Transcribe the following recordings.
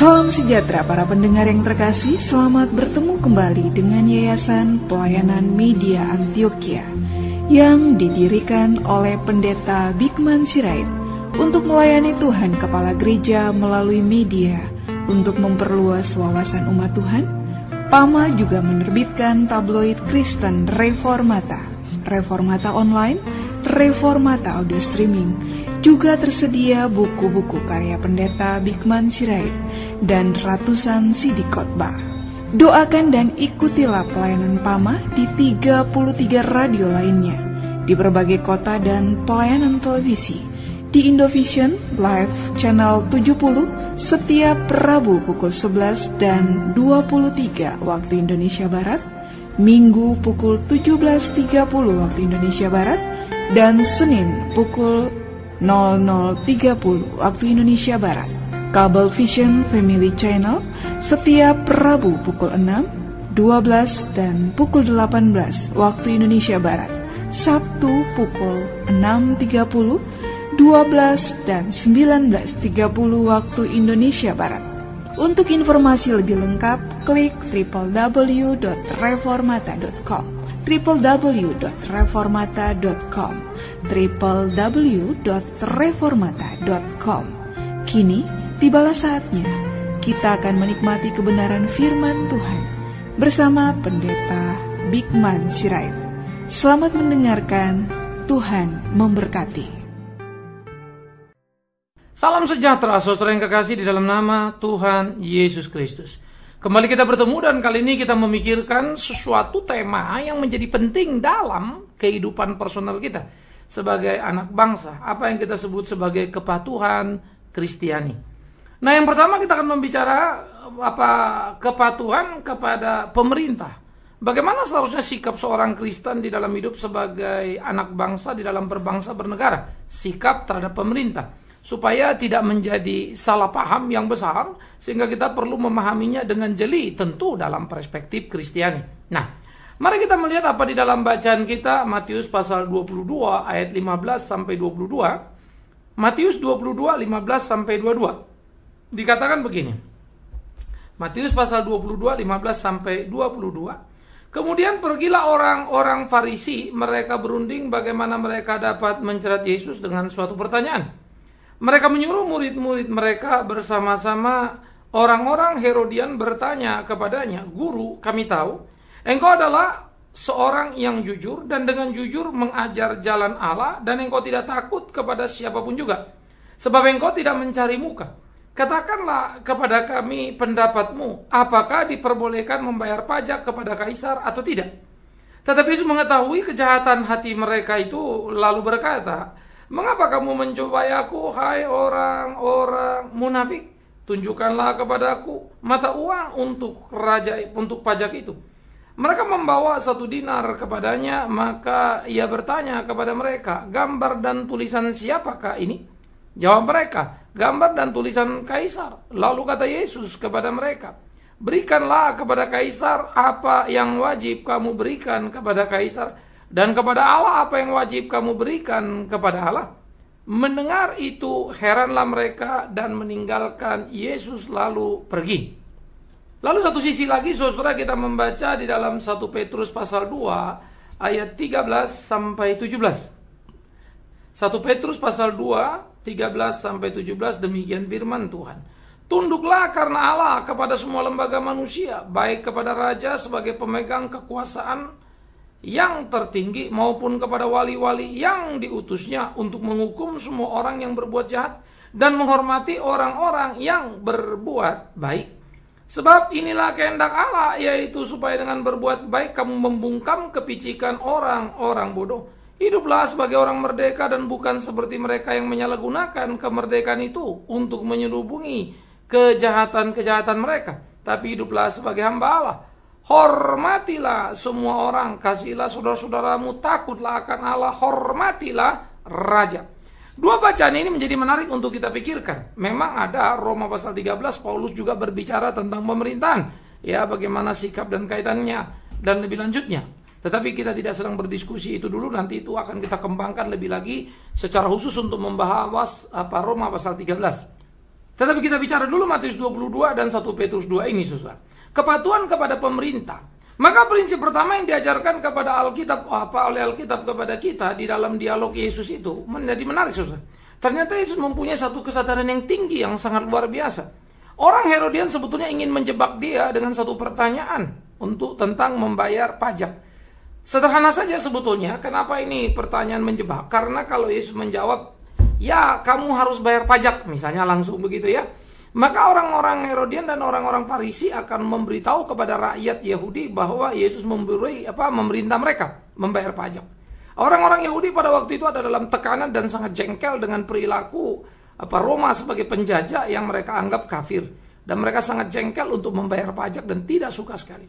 Salam sejahtera para pendengar yang terkasih, selamat bertemu kembali dengan Yayasan Pelayanan Media Antioquia yang didirikan oleh Pendeta Bigman Sirait untuk melayani Tuhan Kepala Gereja melalui media untuk memperluas wawasan umat Tuhan. PAMA juga menerbitkan tabloid Kristen Reformata, Reformata Online, Reformata Audio Streaming, juga tersedia buku-buku karya pendeta Bigman Sirait dan ratusan CD khotbah. Doakan dan ikutilah pelayanan PAMA di 33 radio lainnya, di berbagai kota dan pelayanan televisi, di Indovision Live Channel 70 setiap Rabu pukul 11 dan 23 waktu Indonesia Barat, Minggu pukul 17.30 waktu Indonesia Barat, dan Senin pukul 00.30 waktu Indonesia Barat. Kabel Vision Family Channel setiap Rabu pukul 6, 12 dan pukul 18 waktu Indonesia Barat. Sabtu pukul 6.30, 12 dan 19.30 waktu Indonesia Barat. Untuk informasi lebih lengkap, klik www.reformata.com www.reformata.com www.reformata.com Kini tibalah saatnya kita akan menikmati kebenaran firman Tuhan bersama Pendeta Bigman Sirait. Selamat mendengarkan, Tuhan memberkati. Salam sejahtera saudara yang kekasih di dalam nama Tuhan Yesus Kristus. Kembali kita bertemu dan kali ini kita memikirkan sesuatu tema yang menjadi penting dalam kehidupan personal kita sebagai anak bangsa. Apa yang kita sebut sebagai kepatuhan Kristiani. Nah, yang pertama kita akan membicara apa kepatuhan kepada pemerintah. Bagaimana seharusnya sikap seorang Kristen di dalam hidup sebagai anak bangsa di dalam berbangsa bernegara, sikap terhadap pemerintah supaya tidak menjadi salah paham yang besar sehingga kita perlu memahaminya dengan jeli tentu dalam perspektif Kristiani. Nah, mari kita melihat apa di dalam bacaan kita Matius pasal 22 ayat 15 sampai 22. Matius 22 15 sampai 22. Dikatakan begini. Matius pasal 22 15 sampai 22. Kemudian pergilah orang-orang Farisi, mereka berunding bagaimana mereka dapat mencerat Yesus dengan suatu pertanyaan. Mereka menyuruh murid-murid mereka bersama-sama orang-orang Herodian bertanya kepadanya, "Guru, kami tahu engkau adalah seorang yang jujur dan dengan jujur mengajar jalan Allah dan engkau tidak takut kepada siapa pun juga, sebab engkau tidak mencari muka. Katakanlah kepada kami pendapatmu, apakah diperbolehkan membayar pajak kepada kaisar atau tidak?" Tetapi Yesus mengetahui kejahatan hati mereka itu lalu berkata, Mengapa kamu mencobai aku, hai orang-orang munafik? Tunjukkanlah kepadaku mata uang untuk raja untuk pajak itu. Mereka membawa satu dinar kepadanya, maka ia bertanya kepada mereka, gambar dan tulisan siapakah ini? Jawab mereka, gambar dan tulisan kaisar. Lalu kata Yesus kepada mereka, berikanlah kepada kaisar apa yang wajib kamu berikan kepada kaisar dan kepada Allah apa yang wajib kamu berikan kepada Allah? Mendengar itu heranlah mereka dan meninggalkan Yesus lalu pergi. Lalu satu sisi lagi saudara kita membaca di dalam 1 Petrus pasal 2 ayat 13 sampai 17. 1 Petrus pasal 2 13 sampai 17 demikian firman Tuhan. Tunduklah karena Allah kepada semua lembaga manusia, baik kepada raja sebagai pemegang kekuasaan yang tertinggi maupun kepada wali-wali yang diutusnya untuk menghukum semua orang yang berbuat jahat dan menghormati orang-orang yang berbuat baik. Sebab inilah kehendak Allah yaitu supaya dengan berbuat baik kamu membungkam kepicikan orang-orang bodoh. Hiduplah sebagai orang merdeka dan bukan seperti mereka yang menyalahgunakan kemerdekaan itu untuk menyelubungi kejahatan-kejahatan mereka. Tapi hiduplah sebagai hamba Allah Hormatilah semua orang, kasihlah saudara-saudaramu, takutlah akan Allah, hormatilah raja. Dua bacaan ini menjadi menarik untuk kita pikirkan. Memang ada Roma pasal 13 Paulus juga berbicara tentang pemerintahan, ya bagaimana sikap dan kaitannya dan lebih lanjutnya. Tetapi kita tidak sedang berdiskusi itu dulu, nanti itu akan kita kembangkan lebih lagi secara khusus untuk membahas apa Roma pasal 13. Tetapi kita bicara dulu Matius 22 dan 1 Petrus 2 ini susah. Kepatuhan kepada pemerintah. Maka prinsip pertama yang diajarkan kepada Alkitab apa oleh Alkitab kepada kita di dalam dialog Yesus itu menjadi menarik susah. Ternyata Yesus mempunyai satu kesadaran yang tinggi yang sangat luar biasa. Orang Herodian sebetulnya ingin menjebak dia dengan satu pertanyaan untuk tentang membayar pajak. Sederhana saja sebetulnya, kenapa ini pertanyaan menjebak? Karena kalau Yesus menjawab, ya kamu harus bayar pajak, misalnya langsung begitu ya. Maka orang-orang Herodian dan orang-orang Farisi akan memberitahu kepada rakyat Yahudi bahwa Yesus memberi apa memerintah mereka membayar pajak. Orang-orang Yahudi pada waktu itu ada dalam tekanan dan sangat jengkel dengan perilaku apa Roma sebagai penjajah yang mereka anggap kafir dan mereka sangat jengkel untuk membayar pajak dan tidak suka sekali.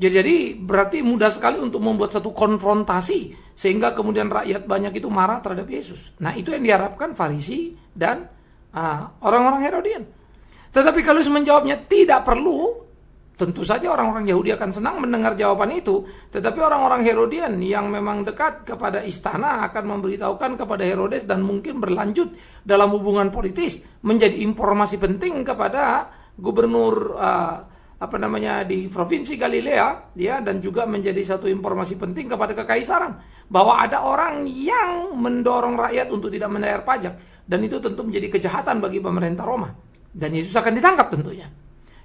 Jadi berarti mudah sekali untuk membuat satu konfrontasi sehingga kemudian rakyat banyak itu marah terhadap Yesus. Nah itu yang diharapkan Farisi dan uh, orang-orang Herodian. Tetapi kalau menjawabnya tidak perlu, tentu saja orang-orang Yahudi akan senang mendengar jawaban itu. Tetapi orang-orang Herodian yang memang dekat kepada istana akan memberitahukan kepada Herodes dan mungkin berlanjut dalam hubungan politis menjadi informasi penting kepada gubernur uh, apa namanya di provinsi Galilea ya dan juga menjadi satu informasi penting kepada kekaisaran bahwa ada orang yang mendorong rakyat untuk tidak membayar pajak dan itu tentu menjadi kejahatan bagi pemerintah Roma dan Yesus akan ditangkap tentunya.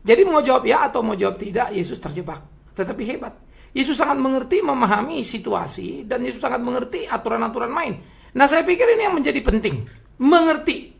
Jadi mau jawab ya atau mau jawab tidak Yesus terjebak. Tetapi hebat. Yesus sangat mengerti memahami situasi dan Yesus sangat mengerti aturan-aturan main. Nah saya pikir ini yang menjadi penting. Mengerti.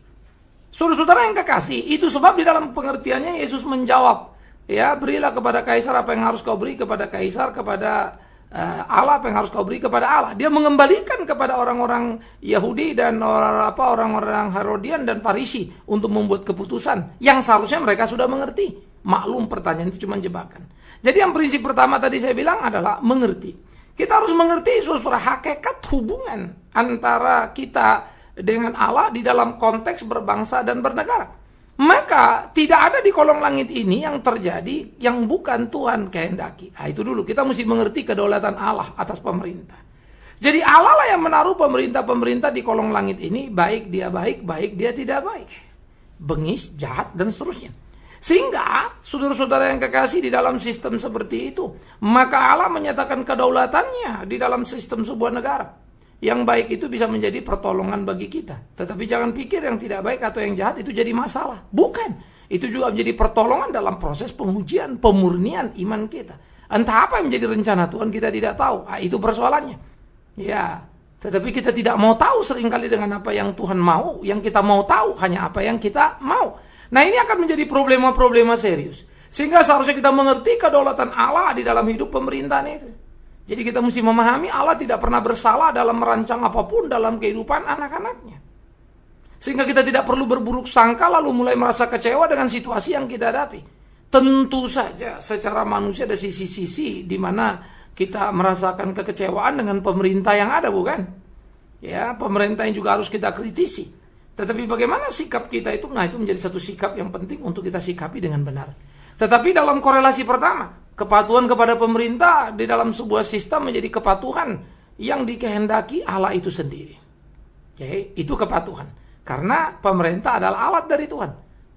Saudara-saudara yang kekasih, itu sebab di dalam pengertiannya Yesus menjawab Ya, berilah kepada kaisar apa yang harus kau beri kepada kaisar, kepada uh, Allah apa yang harus kau beri kepada Allah. Dia mengembalikan kepada orang-orang Yahudi dan orang apa orang-orang Herodian dan Farisi untuk membuat keputusan yang seharusnya mereka sudah mengerti. Maklum pertanyaan itu cuma jebakan. Jadi yang prinsip pertama tadi saya bilang adalah mengerti. Kita harus mengerti sesuatu hakikat hubungan antara kita dengan Allah di dalam konteks berbangsa dan bernegara. Maka tidak ada di kolong langit ini yang terjadi yang bukan Tuhan kehendaki. Nah, itu dulu kita mesti mengerti kedaulatan Allah atas pemerintah. Jadi Allah lah yang menaruh pemerintah-pemerintah di kolong langit ini baik dia baik, baik dia tidak baik. Bengis, jahat dan seterusnya. Sehingga saudara-saudara yang kekasih di dalam sistem seperti itu, maka Allah menyatakan kedaulatannya di dalam sistem sebuah negara. Yang baik itu bisa menjadi pertolongan bagi kita. Tetapi jangan pikir yang tidak baik atau yang jahat itu jadi masalah. Bukan. Itu juga menjadi pertolongan dalam proses pengujian, pemurnian iman kita. Entah apa yang menjadi rencana Tuhan kita tidak tahu. Ah, itu persoalannya. Ya, tetapi kita tidak mau tahu sering kali dengan apa yang Tuhan mau. Yang kita mau tahu hanya apa yang kita mau. Nah ini akan menjadi problema-problema serius. Sehingga seharusnya kita mengerti kedaulatan Allah di dalam hidup pemerintahan itu. Jadi kita mesti memahami Allah tidak pernah bersalah dalam merancang apa pun dalam kehidupan anak-anaknya. Sehingga kita tidak perlu berburuk sangka lalu mulai merasa kecewa dengan situasi yang kita hadapi. Tentu saja secara manusia ada sisi-sisi di mana kita merasakan kekecewaan dengan pemerintah yang ada, bukan? Ya, pemerintah yang juga harus kita kritisi. Tetapi bagaimana sikap kita itu? Nah, itu menjadi satu sikap yang penting untuk kita sikapi dengan benar. Tetapi dalam korelasi pertama, Kepatuhan kepada pemerintah di dalam sebuah sistem menjadi kepatuhan yang dikehendaki Allah itu sendiri. Oke, itu kepatuhan. Karena pemerintah adalah alat dari Tuhan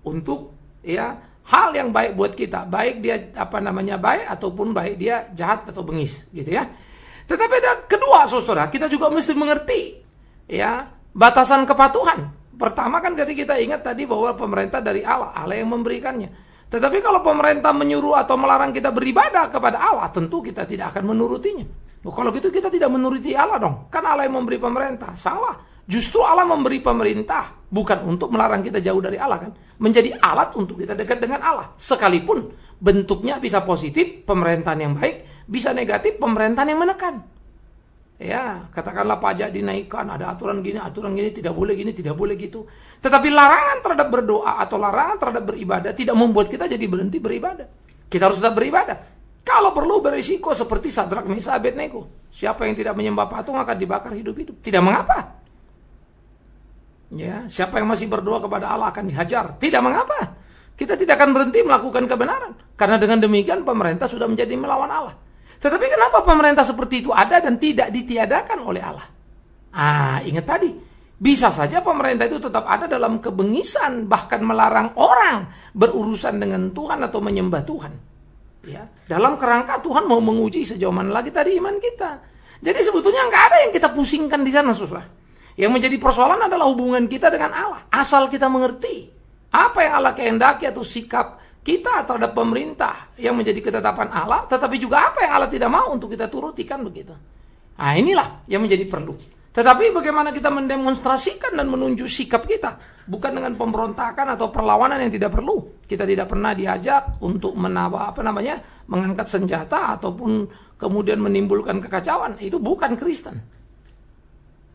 untuk ya hal yang baik buat kita, baik dia apa namanya baik ataupun baik dia jahat atau bengis, gitu ya. Tetapi ada kedua saudara, kita juga mesti mengerti ya batasan kepatuhan. Pertama kan ketika kita ingat tadi bahwa pemerintah dari Allah, Allah yang memberikannya. Tetapi kalau pemerintah menyuruh atau melarang kita beribadah kepada Allah, tentu kita tidak akan menurutinya. Oh, kalau gitu kita tidak menuruti Allah dong. Kan Allah yang memberi pemerintah. Salah. Justru Allah memberi pemerintah bukan untuk melarang kita jauh dari Allah kan. Menjadi alat untuk kita dekat dengan Allah. Sekalipun bentuknya bisa positif, pemerintahan yang baik, bisa negatif, pemerintahan yang menekan. Ya, katakanlah pajak dinaikkan, ada aturan gini, aturan gini, tidak boleh gini, tidak boleh gitu. Tetapi larangan terhadap berdoa atau larangan terhadap beribadah tidak membuat kita jadi berhenti beribadah. Kita harus tetap beribadah. Kalau perlu berisiko seperti Sadrak, Mesa, Abednego. Siapa yang tidak menyembah patung akan dibakar hidup-hidup. Tidak mengapa. Ya, siapa yang masih berdoa kepada Allah akan dihajar. Tidak mengapa. Kita tidak akan berhenti melakukan kebenaran. Karena dengan demikian pemerintah sudah menjadi melawan Allah. Tetapi kenapa pemerintah seperti itu ada dan tidak ditiadakan oleh Allah? Ah, ingat tadi. Bisa saja pemerintah itu tetap ada dalam kebengisan, bahkan melarang orang berurusan dengan Tuhan atau menyembah Tuhan. Ya, dalam kerangka Tuhan mau menguji sejauh mana lagi tadi iman kita. Jadi sebetulnya nggak ada yang kita pusingkan di sana, susah. Yang menjadi persoalan adalah hubungan kita dengan Allah. Asal kita mengerti apa yang Allah kehendaki atau sikap kita terhadap pemerintah yang menjadi ketetapan Allah, tetapi juga apa yang Allah tidak mau untuk kita turuti kan begitu. Nah inilah yang menjadi perlu. Tetapi bagaimana kita mendemonstrasikan dan menunjuk sikap kita, bukan dengan pemberontakan atau perlawanan yang tidak perlu. Kita tidak pernah diajak untuk menawa apa namanya, mengangkat senjata ataupun kemudian menimbulkan kekacauan. Itu bukan Kristen.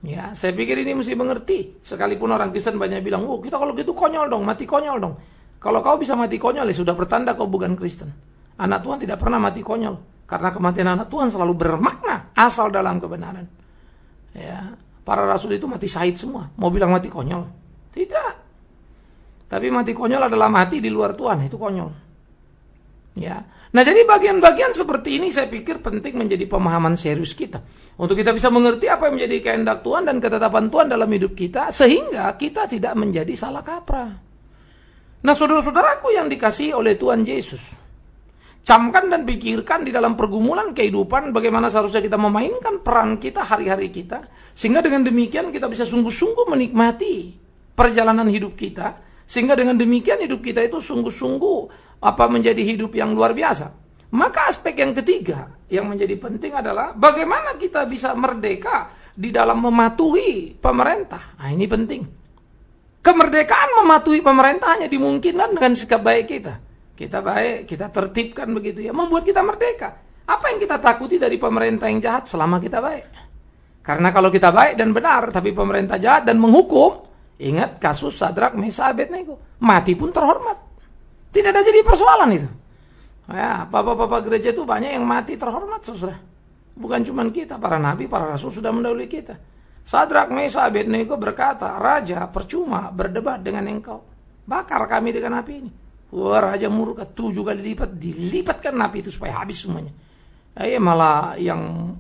Ya, saya pikir ini mesti mengerti. Sekalipun orang Kristen banyak bilang, "Oh, kita kalau gitu konyol dong, mati konyol dong." Kalau kau bisa mati konyol, ya sudah bertanda kau bukan Kristen. Anak Tuhan tidak pernah mati konyol, karena kematian anak Tuhan selalu bermakna asal dalam kebenaran. Ya, para rasul itu mati syahid semua. Mau bilang mati konyol? Tidak. Tapi mati konyol adalah mati di luar Tuhan, itu konyol. Ya. Nah, jadi bagian-bagian seperti ini saya pikir penting menjadi pemahaman serius kita. Untuk kita bisa mengerti apa yang menjadi kehendak Tuhan dan ketetapan Tuhan dalam hidup kita sehingga kita tidak menjadi salah kaprah. Nah, saudara-saudaraku yang dikasih oleh Tuhan Yesus, camkan dan pikirkan di dalam pergumulan kehidupan bagaimana seharusnya kita memainkan peran kita hari-hari kita sehingga dengan demikian kita bisa sungguh-sungguh menikmati perjalanan hidup kita sehingga dengan demikian hidup kita itu sungguh-sungguh apa menjadi hidup yang luar biasa maka aspek yang ketiga yang menjadi penting adalah bagaimana kita bisa merdeka di dalam mematuhi pemerintah nah ini penting kemerdekaan mematuhi pemerintah hanya dimungkinkan dengan sikap baik kita kita baik, kita tertibkan begitu ya, membuat kita merdeka. Apa yang kita takuti dari pemerintah yang jahat selama kita baik? Karena kalau kita baik dan benar, tapi pemerintah jahat dan menghukum, ingat kasus Sadrak, Mesa, Abednego, mati pun terhormat. Tidak ada jadi persoalan itu. Ya, bapak-bapak gereja itu banyak yang mati terhormat, saudara. Bukan cuma kita, para nabi, para rasul sudah mendahului kita. Sadrak, Mesa, Abednego berkata, Raja, percuma berdebat dengan engkau. Bakar kami dengan api ini. Wah, Raja murka tujuh kali lipat, dilipatkan napi itu supaya habis semuanya. Eh, malah yang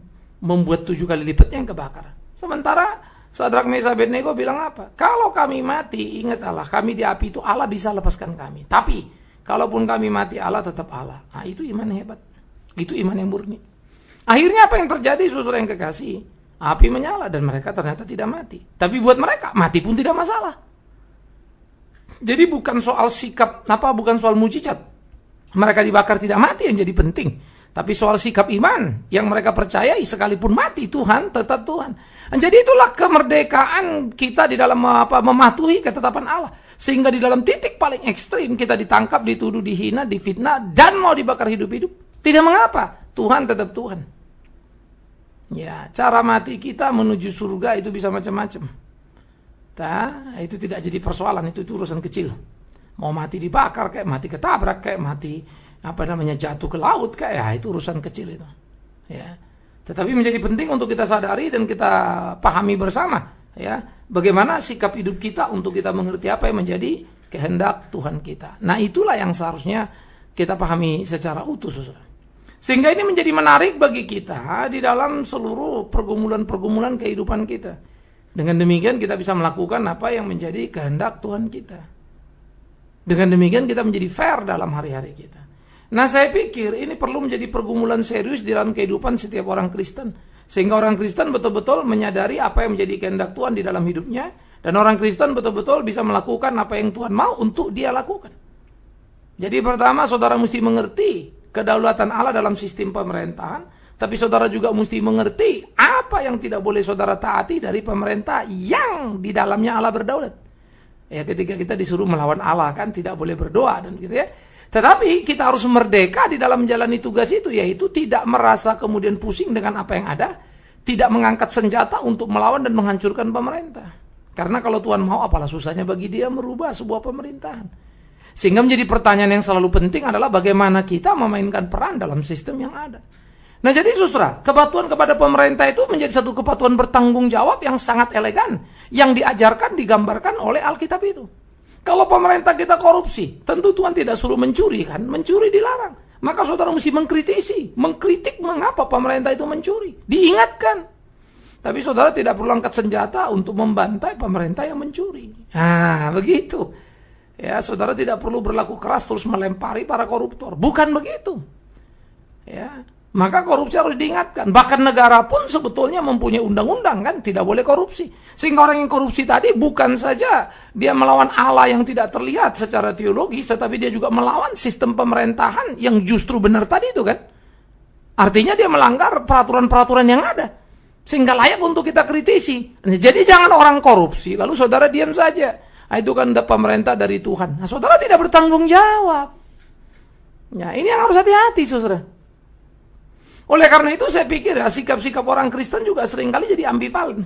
membuat tujuh kali lipatnya yang kebakar. Sementara Sadrak Mesa Abednego bilang apa? Kalau kami mati, ingat Allah, kami di api itu Allah bisa lepaskan kami. Tapi, kalaupun kami mati, Allah tetap Allah. Nah, itu iman hebat. Itu iman yang murni. Akhirnya apa yang terjadi, saudara yang kekasih? Api menyala dan mereka ternyata tidak mati. Tapi buat mereka, mati pun tidak masalah. Jadi bukan soal sikap apa bukan soal mujizat. Mereka dibakar tidak mati yang jadi penting. Tapi soal sikap iman yang mereka percayai sekalipun mati Tuhan tetap Tuhan. Dan jadi itulah kemerdekaan kita di dalam apa mematuhi ketetapan Allah. Sehingga di dalam titik paling ekstrim kita ditangkap, dituduh, dihina, difitnah dan mau dibakar hidup-hidup. Tidak mengapa, Tuhan tetap Tuhan. Ya, cara mati kita menuju surga itu bisa macam-macam. Nah, itu tidak jadi persoalan, itu, itu urusan kecil. Mau mati dibakar kayak mati ketabrak kayak mati apa namanya jatuh ke laut kayak ya itu urusan kecil itu. Ya. Tetapi menjadi penting untuk kita sadari dan kita pahami bersama ya, bagaimana sikap hidup kita untuk kita mengerti apa yang menjadi kehendak Tuhan kita. Nah, itulah yang seharusnya kita pahami secara utuh Saudara. Sehingga ini menjadi menarik bagi kita di dalam seluruh pergumulan-pergumulan kehidupan kita. Dengan demikian kita bisa melakukan apa yang menjadi kehendak Tuhan kita. Dengan demikian kita menjadi fair dalam hari-hari kita. Nah saya pikir ini perlu menjadi pergumulan serius di dalam kehidupan setiap orang Kristen. Sehingga orang Kristen betul-betul menyadari apa yang menjadi kehendak Tuhan di dalam hidupnya. Dan orang Kristen betul-betul bisa melakukan apa yang Tuhan mau untuk dia lakukan. Jadi pertama saudara mesti mengerti kedaulatan Allah dalam sistem pemerintahan. Tapi saudara juga mesti mengerti apa yang tidak boleh saudara taati dari pemerintah yang di dalamnya Allah berdaulat. Ya ketika kita disuruh melawan Allah kan tidak boleh berdoa dan gitu ya. Tetapi kita harus merdeka di dalam menjalani tugas itu yaitu tidak merasa kemudian pusing dengan apa yang ada, tidak mengangkat senjata untuk melawan dan menghancurkan pemerintah. Karena kalau Tuhan mau apalah susahnya bagi dia merubah sebuah pemerintahan. Sehingga menjadi pertanyaan yang selalu penting adalah bagaimana kita memainkan peran dalam sistem yang ada. Nah jadi susra, kepatuhan kepada pemerintah itu menjadi satu kepatuhan bertanggung jawab yang sangat elegan. Yang diajarkan, digambarkan oleh Alkitab itu. Kalau pemerintah kita korupsi, tentu Tuhan tidak suruh mencuri kan, mencuri dilarang. Maka saudara mesti mengkritisi, mengkritik mengapa pemerintah itu mencuri. Diingatkan. Tapi saudara tidak perlu angkat senjata untuk membantai pemerintah yang mencuri. Nah, begitu. Ya, saudara tidak perlu berlaku keras terus melempari para koruptor. Bukan begitu. Ya, maka korupsi harus diingatkan. Bahkan negara pun sebetulnya mempunyai undang-undang kan, tidak boleh korupsi. Sehingga orang yang korupsi tadi bukan saja dia melawan Allah yang tidak terlihat secara teologis, tetapi dia juga melawan sistem pemerintahan yang justru benar tadi itu kan. Artinya dia melanggar peraturan-peraturan yang ada. Sehingga layak untuk kita kritisi. Jadi jangan orang korupsi, lalu saudara diam saja. Nah, itu kan pemerintah dari Tuhan. Nah, saudara tidak bertanggung jawab. Ya, ini yang harus hati-hati, saudara. Oleh karena itu saya pikir ya sikap-sikap orang Kristen juga sering kali jadi ambivalen.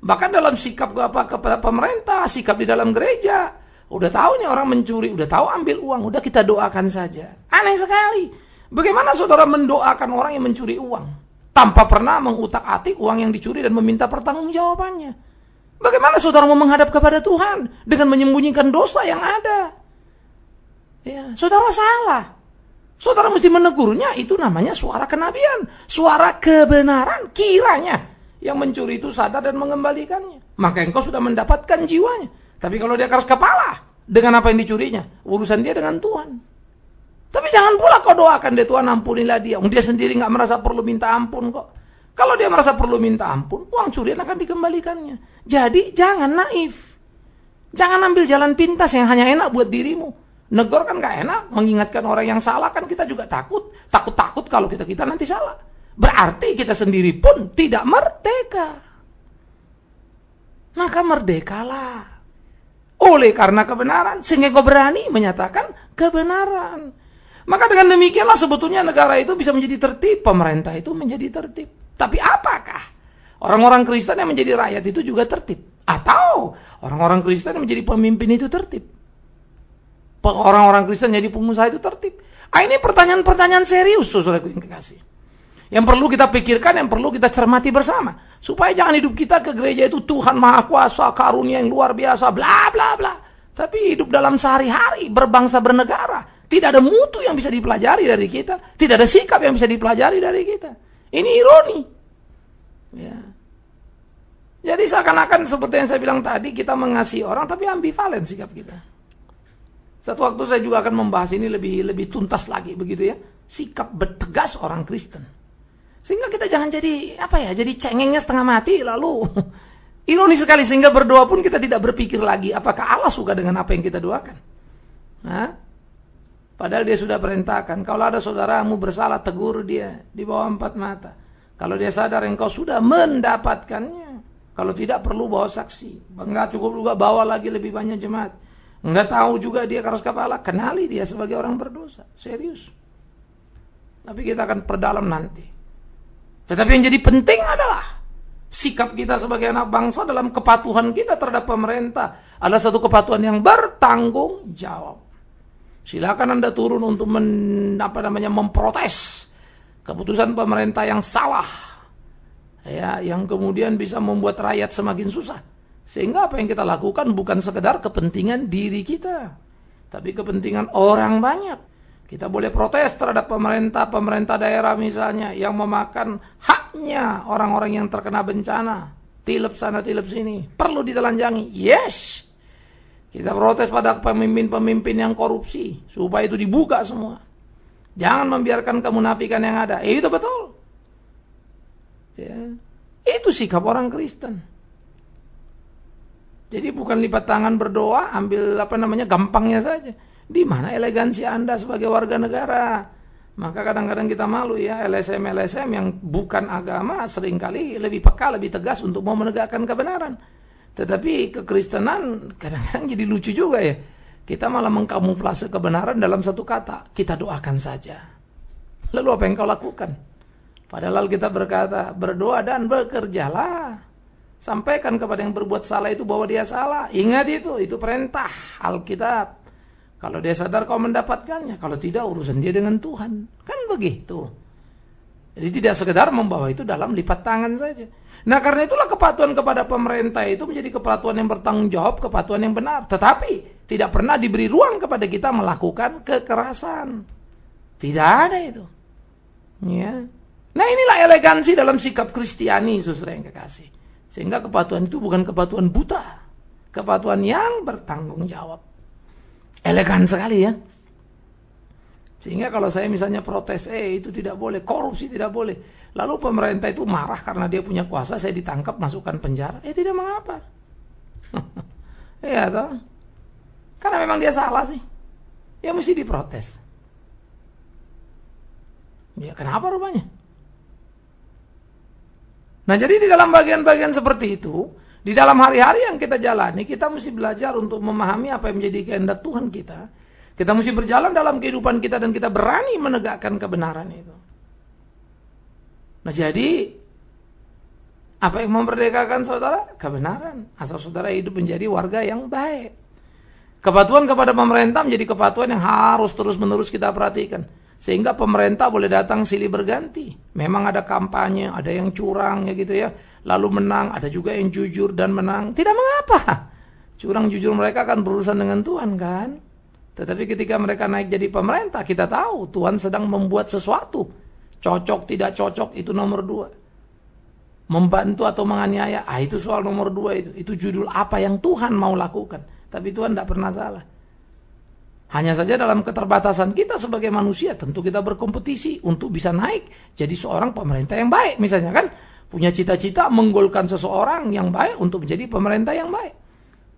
Bahkan dalam sikap ke apa kepada pemerintah, sikap di dalam gereja, udah tahu nih orang mencuri, udah tahu ambil uang, udah kita doakan saja. Aneh sekali. Bagaimana saudara mendoakan orang yang mencuri uang tanpa pernah mengutak-atik uang yang dicuri dan meminta pertanggungjawabannya? Bagaimana saudara mau menghadap kepada Tuhan dengan menyembunyikan dosa yang ada? Ya, saudara salah. Saudara mesti menegurnya, itu namanya suara kenabian. Suara kebenaran, kiranya. Yang mencuri itu sadar dan mengembalikannya. Maka engkau sudah mendapatkan jiwanya. Tapi kalau dia keras kepala, dengan apa yang dicurinya, urusan dia dengan Tuhan. Tapi jangan pula kau doakan dia Tuhan ampunilah dia. Dia sendiri nggak merasa perlu minta ampun kok. Kalau dia merasa perlu minta ampun, uang curian akan dikembalikannya. Jadi jangan naif. Jangan ambil jalan pintas yang hanya enak buat dirimu. Negor kan gak enak, mengingatkan orang yang salah kan kita juga takut. Takut-takut kalau kita-kita nanti salah. Berarti kita sendiri pun tidak merdeka. Maka merdekalah. Oleh karena kebenaran, sehingga kau berani menyatakan kebenaran. Maka dengan demikianlah sebetulnya negara itu bisa menjadi tertib, pemerintah itu menjadi tertib. Tapi apakah orang-orang Kristen yang menjadi rakyat itu juga tertib? Atau orang-orang Kristen yang menjadi pemimpin itu tertib? Orang-orang Kristen jadi pengusaha itu tertib? Ah, ini pertanyaan-pertanyaan serius, saudaraku yang kekasih. Yang perlu kita pikirkan, yang perlu kita cermati bersama. Supaya jangan hidup kita ke gereja itu Tuhan Maha Kuasa, karunia yang luar biasa, bla bla bla. Tapi hidup dalam sehari-hari, berbangsa bernegara. Tidak ada mutu yang bisa dipelajari dari kita. Tidak ada sikap yang bisa dipelajari dari kita. Ini ironi. Ya. Jadi seakan-akan seperti yang saya bilang tadi, kita mengasihi orang tapi ambivalen sikap kita. Satu waktu saya juga akan membahas ini lebih lebih tuntas lagi begitu ya. Sikap bertegas orang Kristen. Sehingga kita jangan jadi apa ya, jadi cengengnya setengah mati lalu ironis sekali sehingga berdoa pun kita tidak berpikir lagi apakah Allah suka dengan apa yang kita doakan. Hah? Padahal dia sudah perintahkan, kalau ada saudaramu bersalah tegur dia di bawah empat mata. Kalau dia sadar engkau sudah mendapatkannya, kalau tidak perlu bawa saksi. Enggak cukup juga bawa lagi lebih banyak jemaat. Enggak tahu juga dia keras kepala, kenali dia sebagai orang berdosa. Serius. Tapi kita akan perdalam nanti. Tetapi yang jadi penting adalah sikap kita sebagai anak bangsa dalam kepatuhan kita terhadap pemerintah adalah satu kepatuhan yang bertanggung jawab. Silakan Anda turun untuk men, apa namanya memprotes keputusan pemerintah yang salah. Ya, yang kemudian bisa membuat rakyat semakin susah. Sehingga apa yang kita lakukan bukan sekedar kepentingan diri kita, tapi kepentingan orang banyak. Kita boleh protes terhadap pemerintah, pemerintah daerah misalnya yang memakan haknya orang-orang yang terkena bencana. Tilep sana, tilep sini. Perlu ditelanjangi. Yes. Kita protes pada pemimpin-pemimpin yang korupsi supaya itu dibuka semua. Jangan membiarkan kemunafikan yang ada. Eh, itu betul. Ya. Itu sikap orang Kristen. Jadi bukan lipat tangan berdoa, ambil apa namanya gampangnya saja. Di mana elegansi Anda sebagai warga negara? Maka kadang-kadang kita malu ya LSM-LSM yang bukan agama sering kali lebih peka, lebih tegas untuk mau menegakkan kebenaran. Tetapi kekristenan kadang-kadang jadi lucu juga ya. Kita malah mengkamuflase kebenaran dalam satu kata. Kita doakan saja. Lalu apa yang kau lakukan? Padahal kita berkata, berdoa dan bekerjalah. Sampaikan kepada yang berbuat salah itu bahwa dia salah. Ingat itu, itu perintah Alkitab. Kalau dia sadar kau mendapatkannya, kalau tidak urusan dia dengan Tuhan. Kan begitu. Jadi tidak sekedar membawa itu dalam lipat tangan saja. Nah karena itulah kepatuhan kepada pemerintah itu menjadi kepatuhan yang bertanggung jawab, kepatuhan yang benar. Tetapi tidak pernah diberi ruang kepada kita melakukan kekerasan. Tidak ada itu. Ya. Nah inilah elegansi dalam sikap Kristiani, saudara yang kekasih. Sehingga kepatuhan itu bukan kepatuhan buta. Kepatuhan yang bertanggung jawab. Elegan sekali ya. Sehingga kalau saya misalnya protes, eh itu tidak boleh, korupsi tidak boleh. Lalu pemerintah itu marah karena dia punya kuasa, saya ditangkap, masukkan penjara. Eh tidak mengapa. Iya toh. Karena memang dia salah sih. Ya mesti diprotes. Ya kenapa rupanya? Nah jadi di dalam bagian-bagian seperti itu, di dalam hari-hari yang kita jalani, kita mesti belajar untuk memahami apa yang menjadi kehendak Tuhan kita kita mesti berjalan dalam kehidupan kita dan kita berani menegakkan kebenaran itu. Nah jadi apa yang memerdekakan saudara? Kebenaran. Asal saudara hidup menjadi warga yang baik. Kepatuhan kepada pemerintah menjadi kepatuhan yang harus terus-menerus kita perhatikan. Sehingga pemerintah boleh datang silih berganti. Memang ada kampanye, ada yang curang ya gitu ya. Lalu menang, ada juga yang jujur dan menang. Tidak mengapa. Curang jujur mereka akan berurusan dengan Tuhan kan. Tetapi ketika mereka naik jadi pemerintah, kita tahu Tuhan sedang membuat sesuatu. Cocok tidak cocok itu nomor dua. Membantu atau menganiaya, ah itu soal nomor dua itu. Itu judul apa yang Tuhan mau lakukan. Tapi Tuhan tidak pernah salah. Hanya saja dalam keterbatasan kita sebagai manusia, tentu kita berkompetisi untuk bisa naik jadi seorang pemerintah yang baik. Misalnya kan, punya cita-cita menggolkan seseorang yang baik untuk menjadi pemerintah yang baik.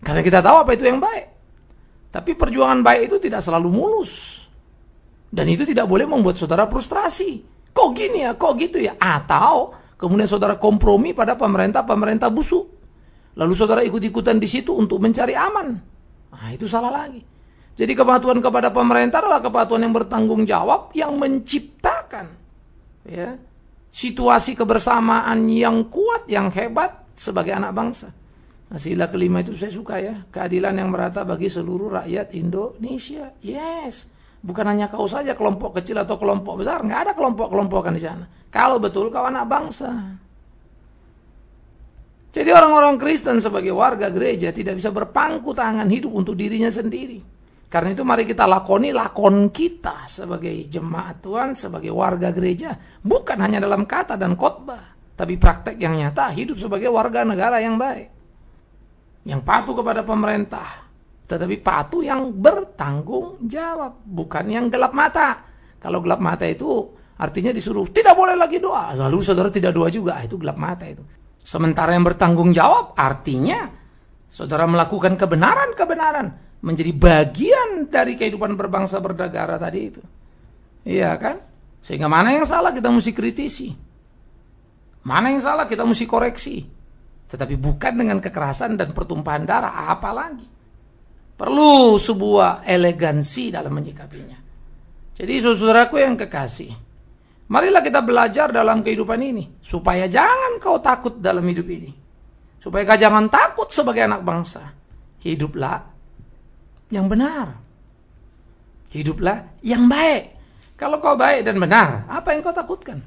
Karena kita tahu apa itu yang baik. Tapi perjuangan baik itu tidak selalu mulus. Dan itu tidak boleh membuat saudara frustrasi. Kok gini ya, kok gitu ya? Atau kemudian saudara kompromi pada pemerintah-pemerintah busuk. Lalu saudara ikut-ikutan di situ untuk mencari aman. Nah, itu salah lagi. Jadi kepatuhan kepada pemerintah adalah kepatuhan yang bertanggung jawab yang menciptakan ya, situasi kebersamaan yang kuat, yang hebat sebagai anak bangsa. Nah, sila kelima itu saya suka ya. Keadilan yang merata bagi seluruh rakyat Indonesia. Yes. Bukan hanya kau saja kelompok kecil atau kelompok besar. Nggak ada kelompok-kelompokan di sana. Kalau betul kau anak bangsa. Jadi orang-orang Kristen sebagai warga gereja tidak bisa berpangku tangan hidup untuk dirinya sendiri. Karena itu mari kita lakoni lakon kita sebagai jemaat Tuhan, sebagai warga gereja. Bukan hanya dalam kata dan khotbah. Tapi praktek yang nyata hidup sebagai warga negara yang baik yang patuh kepada pemerintah, tetapi patuh yang bertanggung jawab, bukan yang gelap mata. Kalau gelap mata itu artinya disuruh tidak boleh lagi doa, lalu saudara tidak doa juga, ah, itu gelap mata itu. Sementara yang bertanggung jawab artinya saudara melakukan kebenaran-kebenaran menjadi bagian dari kehidupan berbangsa bernegara tadi itu. Iya kan? Sehingga mana yang salah kita mesti kritisi. Mana yang salah kita mesti koreksi. Tetapi bukan dengan kekerasan dan pertumpahan darah, apalagi. Perlu sebuah elegansi dalam menyikapinya. Jadi saudaraku yang kekasih, marilah kita belajar dalam kehidupan ini. Supaya jangan kau takut dalam hidup ini. Supaya kau jangan takut sebagai anak bangsa. Hiduplah yang benar. Hiduplah yang baik. Kalau kau baik dan benar, apa yang kau takutkan?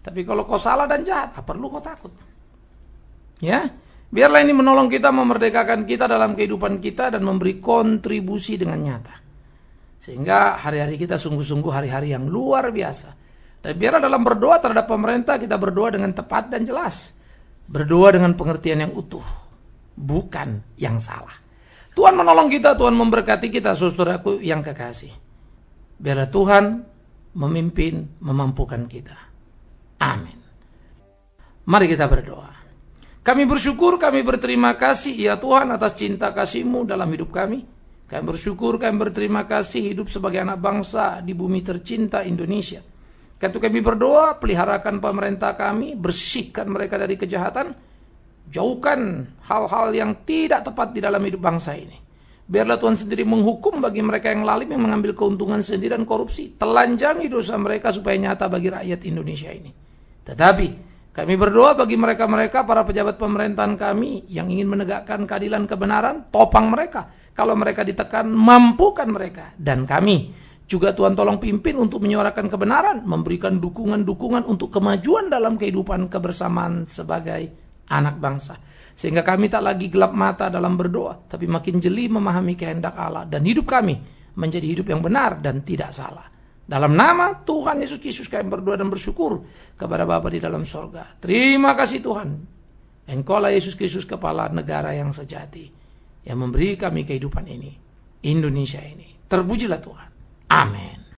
Tapi kalau kau salah dan jahat, apa perlu kau takut? Ya, biarlah ini menolong kita memerdekakan kita dalam kehidupan kita dan memberi kontribusi dengan nyata. Sehingga hari-hari kita sungguh-sungguh hari-hari yang luar biasa. Dan biarlah dalam berdoa terhadap pemerintah kita berdoa dengan tepat dan jelas. Berdoa dengan pengertian yang utuh, bukan yang salah. Tuhan menolong kita, Tuhan memberkati kita, saudaraku yang kekasih. Biarlah Tuhan memimpin, memampukan kita. Amin. Mari kita berdoa. Kami bersyukur, kami berterima kasih ya Tuhan atas cinta kasih-Mu dalam hidup kami. Kami bersyukur, kami berterima kasih hidup sebagai anak bangsa di bumi tercinta Indonesia. Karena kami berdoa, peliharakan pemerintah kami, bersihkan mereka dari kejahatan, jauhkan hal-hal yang tidak tepat di dalam hidup bangsa ini. Biarlah Tuhan sendiri menghukum bagi mereka yang lalim yang mengambil keuntungan sendiri dan korupsi. Telanjangi dosa mereka supaya nyata bagi rakyat Indonesia ini. Tetapi kami berdoa bagi mereka-mereka para pejabat pemerintahan kami yang ingin menegakkan keadilan kebenaran, topang mereka. Kalau mereka ditekan, mampukan mereka. Dan kami juga Tuhan tolong pimpin untuk menyuarakan kebenaran, memberikan dukungan-dukungan untuk kemajuan dalam kehidupan kebersamaan sebagai anak bangsa. Sehingga kami tak lagi gelap mata dalam berdoa, tapi makin jeli memahami kehendak Allah dan hidup kami menjadi hidup yang benar dan tidak salah. Dalam nama Tuhan Yesus Kristus kami berdoa dan bersyukur kepada Bapa di dalam sorga. Terima kasih Tuhan. Engkaulah Yesus Kristus kepala negara yang sejati. Yang memberi kami kehidupan ini. Indonesia ini. Terpujilah Tuhan. Amin.